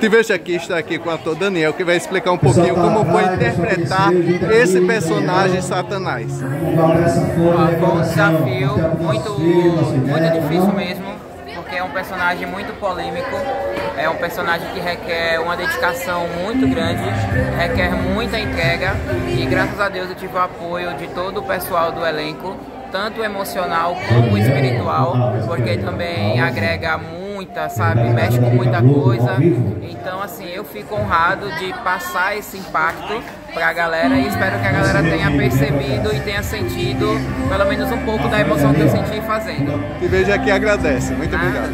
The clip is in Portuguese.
Te vejo aqui, está aqui com o ator Daniel, que vai explicar um pouquinho como foi interpretar esse personagem Satanás. Foi um desafio muito, muito difícil mesmo, porque é um personagem muito polêmico, é um personagem que requer uma dedicação muito grande, requer muita entrega. E graças a Deus eu tive o apoio de todo o pessoal do elenco, tanto emocional como espiritual, porque também agrega muito muita, sabe? Mexe com muita coisa. Então, assim, eu fico honrado de passar esse impacto pra galera e espero que a galera tenha percebido e tenha sentido pelo menos um pouco da emoção que eu senti fazendo. E veja aqui agradece. Muito obrigado.